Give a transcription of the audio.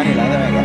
Manila de Vega.